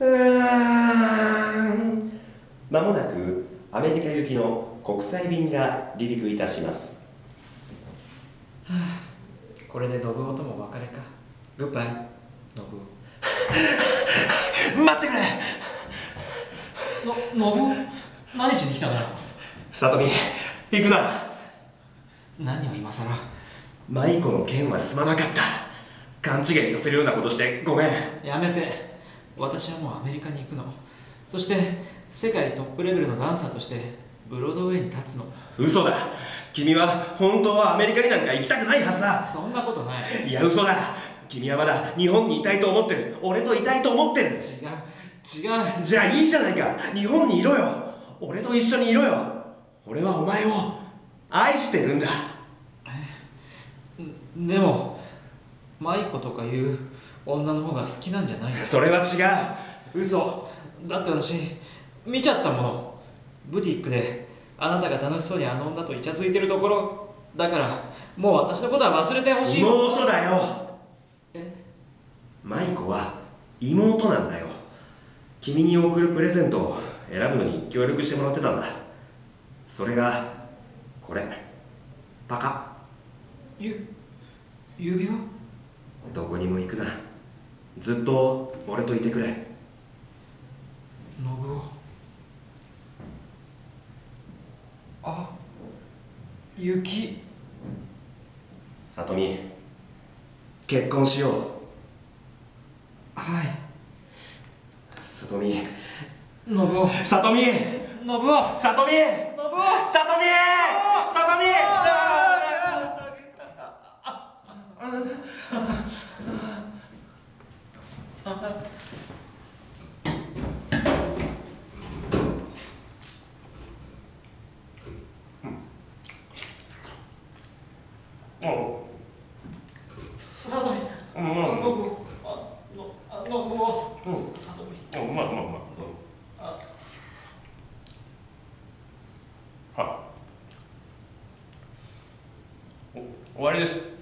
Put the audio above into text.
うーん。まもなくアメリカ行きの国際便が離陸いたします。これで信夫ともお別れか。グッバイ信夫待ってくれ。の信夫何しに来たの？よさとみ行くな。何を今さら舞子の件はすまなかった。勘違いさせるようなことしてごめん。やめて私はもうアメリカに行くの。そして世界トップレベルのダンサーとしてブロードウェイに立つの。嘘だ。君は本当はアメリカになんか行きたくないはずだ。そんなことない。いや嘘だ。君はまだ日本にいたいと思ってる。俺といたいと思ってる。違う。違う。じゃあいいじゃないか。日本にいろよ。俺と一緒にいろよ。俺はお前を愛してるんだ。でも舞子とかいう女の方が好きなんじゃないの？それは違う。嘘。だって私見ちゃったもの。ブティックであなたが楽しそうにあの女とイチャついてるところ。だからもう私のことは忘れてほしいの。妹だよ。え？舞子は妹なんだよ。君に贈るプレゼントを選ぶのに協力してもらってたんだ。それがこれ。パカ。ゆ指輪？どこにも行くなずっと俺といてくれ。信夫。あ雪。さとみ結婚しよう。はい。さとみ信夫。さとみ信夫。さとみ信夫。さとみさとみさとみうんうん信夫あのあ信夫うんさとみうまいうまいうまいあはお終わりです